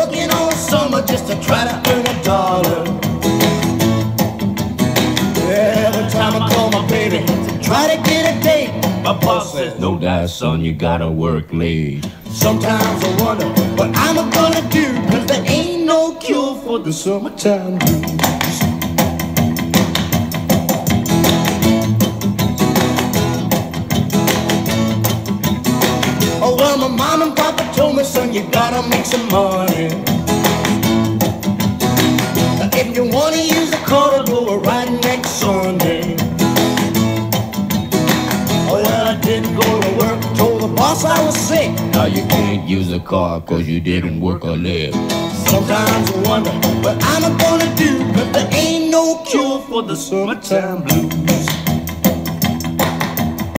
working all summer just to try to earn a dollar. Every time I call my baby to try to get a date, my boss says, No die, son, you gotta work late. Sometimes I wonder what I'm gonna do, cause there ain't no cure for the summertime blues. Oh, well, my mom and papa told me, son, you gotta make some money. If you wanna use a car, to go right next Sunday. Oh, well, I didn't go to work, told the boss I was sick. Now you can't use a car cause you didn't work a leg. Sometimes I wonder what I'm gonna do, but there ain't no cure for the summertime blues.